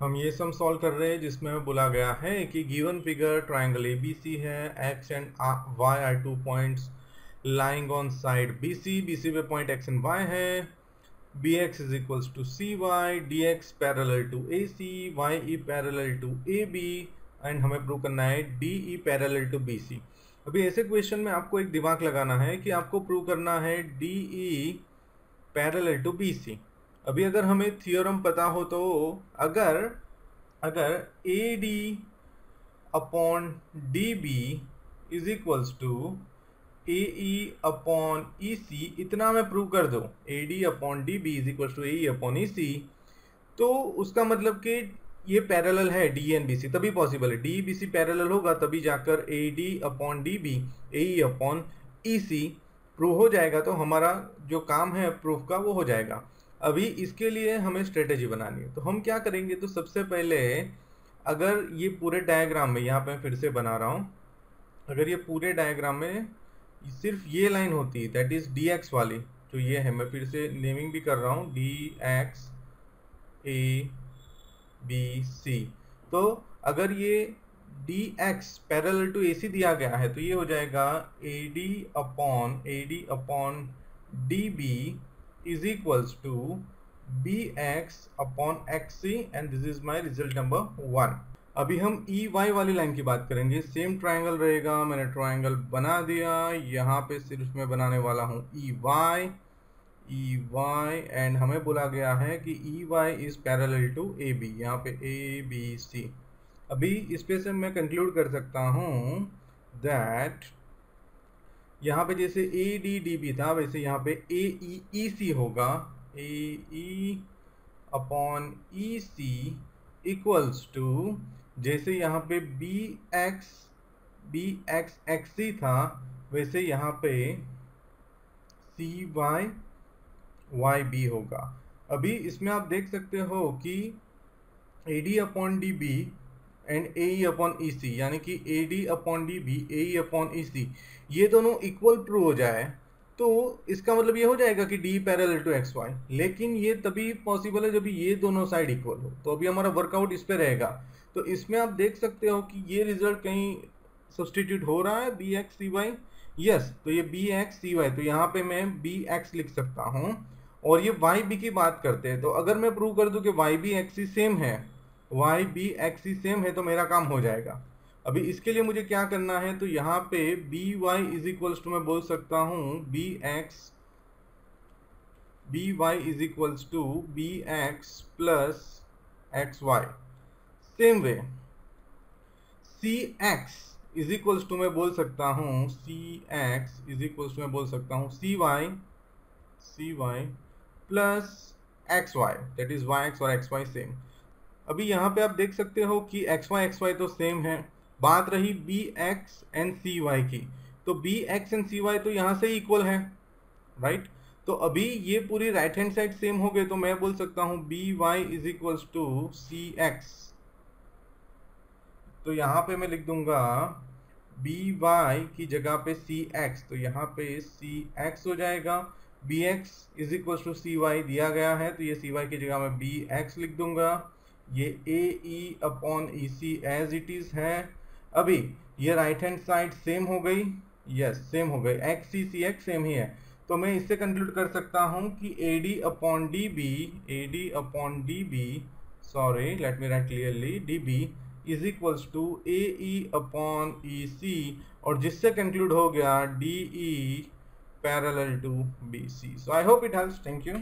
हम ये sum solve कर रहे हैं, जिसमें हमें बोला गया है कि given figure triangle A B C है X and Y are two points lying on side B C B C पे पॉइंट एक्स एंड वाई है B X is equals to C Y D X parallel to A C Y E parallel to A B and हमें prove करना है D E parallel to B C अभी ऐसे question में आपको एक दिमाग लगाना है कि आपको प्रूव करना है D E parallel to B C अभी अगर हमें थियोरम पता हो तो अगर अगर A D upon D B is equals to A E upon E C इतना मैं प्रूव कर दो A D upon D B is equals to A E upon E C तो उसका मतलब कि ये पैरेलल है डी एन बी सी तभी पॉसिबल है। डी बी सी पैरेलल होगा, तभी जाकर A D upon D B A E upon E C prove हो जाएगा तो हमारा जो काम है प्रूफ का वो हो जाएगा। अभी इसके लिए हमें स्ट्रेटेजी बनानी है। तो हम क्या करेंगे? तो सबसे पहले अगर ये पूरे डायग्राम में, यहाँ पे फिर से बना रहा हूँ, अगर ये पूरे डायग्राम में सिर्फ़ ये लाइन होती है दैट इज़ डी एक्स वाली, जो ये है, मैं फिर से नेमिंग भी कर रहा हूँ D X A B C तो अगर ये D X parallel to A C दिया गया है तो ये हो जाएगा A D upon A D upon D B is equals to bx upon xc, and this is my result number one अभी हम ई वाई वाली लाइन की बात करेंगे। सेम ट्राइंगल रहेगा। मैंने ट्राइंगल बना दिया। यहाँ पे सिर्फ़ मैं बनाने वाला हूँ E Y E Y and हमें बोला गया है कि E Y is parallel to A B यहाँ पे ए बी सी अभी इस पे से मैं कंक्लूड कर सकता हूँ दैट यहाँ पे जैसे ए डी डी बी था, वैसे यहाँ पे ए ई ई सी होगा। A E upon E C equals to, जैसे यहाँ पे B X B X X C था, वैसे यहाँ पे सी वाई वाई बी होगा। अभी इसमें आप देख सकते हो कि A D upon D B and A E upon E C यानी कि A D upon D B A E upon E C ये दोनों इक्वल प्रूव हो जाए तो इसका मतलब ये हो जाएगा कि D parallel to X Y लेकिन ये तभी पॉसिबल है जब ये दोनों साइड इक्वल हो। तो अभी हमारा वर्कआउट इस पर रहेगा। तो इसमें आप देख सकते हो कि ये रिज़ल्ट कहीं सब्सटीट्यूट हो रहा है B X C Y yes तो ये बी एक्स सी वाई तो यहाँ पे मैं बी एक्स लिख सकता हूँ, और ये वाई बी की बात करते हैं। तो अगर मैं प्रूव कर दूँ कि वाई बी एक्स सेम है वाई बी एक्स ही सेम है तो मेरा काम हो जाएगा। अभी इसके लिए मुझे क्या करना है तो यहाँ पे B Y is equals to मैं बोल सकता हूँ B X B Y is equals to B X plus X Y same way C X is equals to मैं बोल सकता हूँ C X is equals to मैं बोल सकता हूँ C Y C Y plus X Y that is Y X और X Y same अभी यहाँ पे आप देख सकते हो कि एक्स वाई एक्स वाई तो सेम है। बात रही B X and C Y की। तो B X and C Y तो यहाँ से इक्वल है राइट तो अभी ये पूरी राइट हैंड साइड सेम हो गए तो मैं बोल सकता हूँ B Y is equals to C X तो यहाँ पे मैं लिख दूँगा बी वाई की जगह पे सी एक्स तो यहाँ पे सी एक्स हो जाएगा। B X is equal to C Y दिया गया है तो ये सी वाई की जगह मैं बी एक्स लिख दूँगा। ये A E upon E C as it is है। अभी, ये राइट हैंड साइड सेम हो गई। यस सेम हो गई। X C C X same ही है। तो मैं इससे कंक्लूड कर सकता हूँ कि A D upon D B A D upon D B sorry let me write clearly D B is equals to A E upon E C और जिससे कंक्लूड हो गया D E parallel to B C so I hope it helps thank you